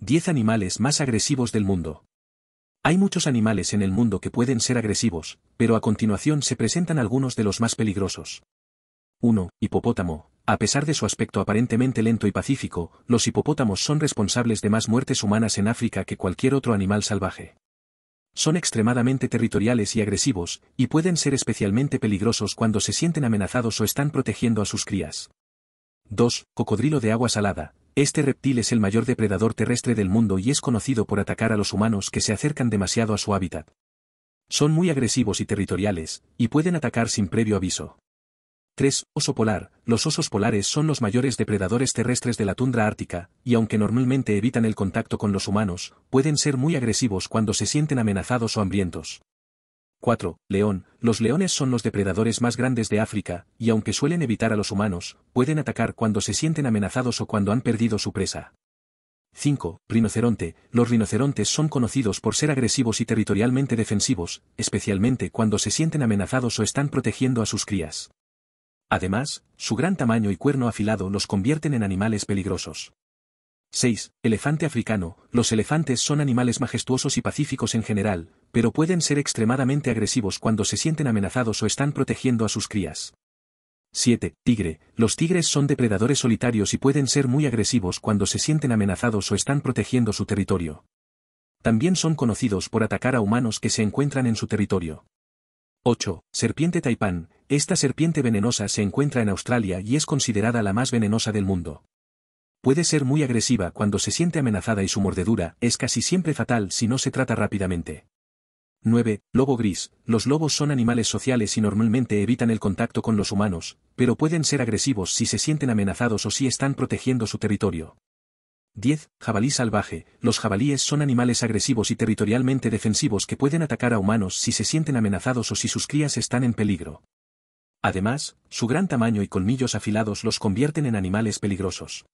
10 animales más agresivos del mundo. Hay muchos animales en el mundo que pueden ser agresivos, pero a continuación se presentan algunos de los más peligrosos. 1. Hipopótamo. A pesar de su aspecto aparentemente lento y pacífico, los hipopótamos son responsables de más muertes humanas en África que cualquier otro animal salvaje. Son extremadamente territoriales y agresivos, y pueden ser especialmente peligrosos cuando se sienten amenazados o están protegiendo a sus crías. 2. Cocodrilo de agua salada. Este reptil es el mayor depredador terrestre del mundo y es conocido por atacar a los humanos que se acercan demasiado a su hábitat. Son muy agresivos y territoriales, y pueden atacar sin previo aviso. 3. Oso polar. Los osos polares son los mayores depredadores terrestres de la tundra ártica, y aunque normalmente evitan el contacto con los humanos, pueden ser muy agresivos cuando se sienten amenazados o hambrientos. 4. León. Los leones son los depredadores más grandes de África, y aunque suelen evitar a los humanos, pueden atacar cuando se sienten amenazados o cuando han perdido su presa. 5. Rinoceronte. Los rinocerontes son conocidos por ser agresivos y territorialmente defensivos, especialmente cuando se sienten amenazados o están protegiendo a sus crías. Además, su gran tamaño y cuerno afilado los convierten en animales peligrosos. 6. Elefante africano. Los elefantes son animales majestuosos y pacíficos en general, pero pueden ser extremadamente agresivos cuando se sienten amenazados o están protegiendo a sus crías. 7. Tigre. Los tigres son depredadores solitarios y pueden ser muy agresivos cuando se sienten amenazados o están protegiendo su territorio. También son conocidos por atacar a humanos que se encuentran en su territorio. 8. Serpiente taipán. Esta serpiente venenosa se encuentra en Australia y es considerada la más venenosa del mundo. Puede ser muy agresiva cuando se siente amenazada y su mordedura es casi siempre fatal si no se trata rápidamente. 9. Lobo gris. Los lobos son animales sociales y normalmente evitan el contacto con los humanos, pero pueden ser agresivos si se sienten amenazados o si están protegiendo su territorio. 10. Jabalí salvaje. Los jabalíes son animales agresivos y territorialmente defensivos que pueden atacar a humanos si se sienten amenazados o si sus crías están en peligro. Además, su gran tamaño y colmillos afilados los convierten en animales peligrosos.